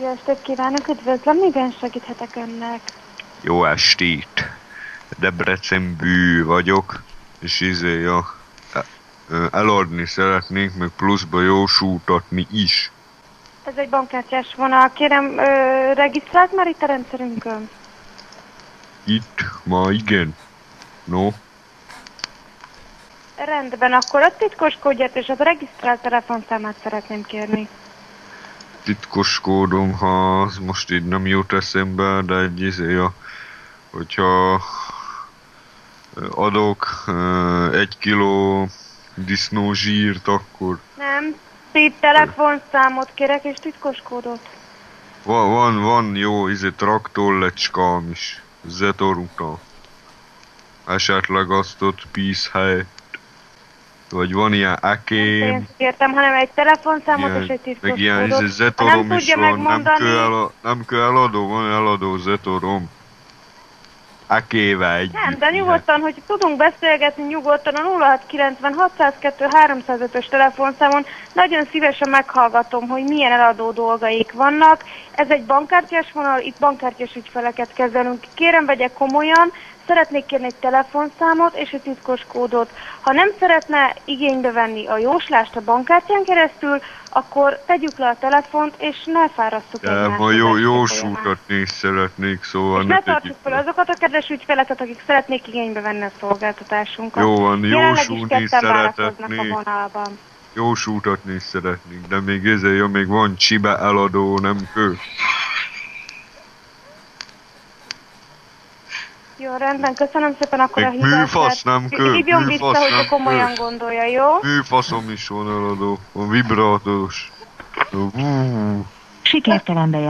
Jó estét kívánok, üdvözlöm, miben segíthetek önnek? Jó estét! Debrecen bű vagyok, és izé, ja, e- eladni szeretnénk, meg pluszba jósútatni is. Ez egy bankkártyás vonal, kérem, ö, regisztrált már itt a rendszerünkön? Itt? Ma igen. No, Rendben, akkor a titkos kódját és az regisztrált telefonszámát szeretném kérni. Titkos kódom, ha az most így nem jut eszembe, de egy izé, ja, hogyha ö, adok ö, egy kiló disznó zsírt, akkor Nem, itt telefonszámot kérek és titkos kódot. van, van, van jó izé traktorlecskám is, zetoruta. Esetleg azt ott helyett. Vagy van ilyen akém, pénzt kértem, hanem egy telefonszámot ilyen, és egy titkos meg ilyen nem zetorom is tudja van, nem kell, el, nem kell eladó, van eladó zetorom. Akével egy. Nem, de nyugodtan, hogy tudunk beszélgetni nyugodtan a 0690 602 305-ös telefonszámon, nagyon szívesen meghallgatom, hogy milyen eladó dolgaik vannak. Ez egy bankkártyás vonal, itt bankkártyás ügyfeleket kezelünk. Kérem, vegye komolyan, szeretnék kérni egy telefonszámot és egy titkos kódot. Ha nem szeretne igénybe venni a jóslást a bankkártyán keresztül, akkor tegyük le a telefont, és ne De egymást ma jó, az jó este folyamán. sútatni is szeretnék, szóval És ne tartsuk fel azokat a kedves ügyfeleket, akik szeretnék igénybe venni a szolgáltatásunkat. Jó van, jó Jelenleg is súni ketten várakoznak a szeretnék. vonalban. Jó sútatni is szeretnék, de még ezért jó, még van csibe eladó, nem kő. Jó, rendben, köszönöm szépen akkor a Még hívását. műfasz, nem kő, Hívjon vissza, műfasz, hogyha nem komolyan kő. gondolja, jó? Műfaszom is van eladó, van vibrátoros. Sikertelen bejelentés.